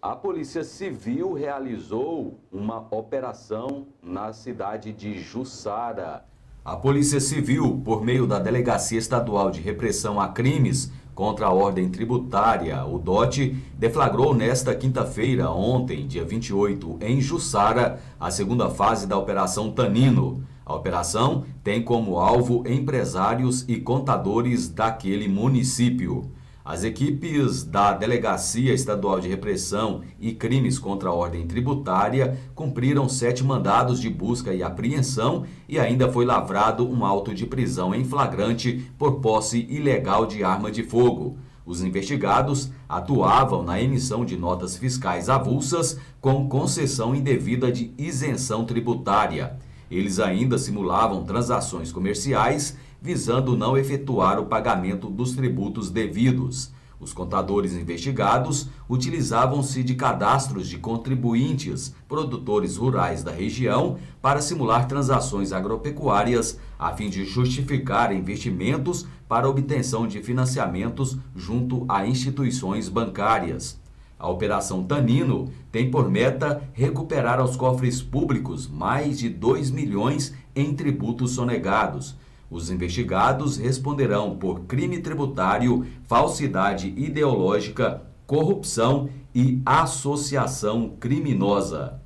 A Polícia Civil realizou uma operação na cidade de Jussara. A Polícia Civil, por meio da Delegacia Estadual de Repressão a Crimes contra a Ordem Tributária, o DOT, deflagrou nesta quinta-feira, ontem, dia 28, em Jussara, a segunda fase da Operação Tanino. A operação tem como alvo empresários e contadores daquele município. As equipes da Delegacia Estadual de Repressão e Crimes contra a Ordem Tributária cumpriram sete mandados de busca e apreensão e ainda foi lavrado um auto de prisão em flagrante por posse ilegal de arma de fogo. Os investigados atuavam na emissão de notas fiscais avulsas com concessão indevida de isenção tributária. Eles ainda simulavam transações comerciais visando não efetuar o pagamento dos tributos devidos. Os contadores investigados utilizavam-se de cadastros de contribuintes, produtores rurais da região, para simular transações agropecuárias, a fim de justificar investimentos para obtenção de financiamentos junto a instituições bancárias. A Operação Tanino tem por meta recuperar aos cofres públicos mais de 2 milhões em tributos sonegados. Os investigados responderão por crime tributário, falsidade ideológica, corrupção e associação criminosa.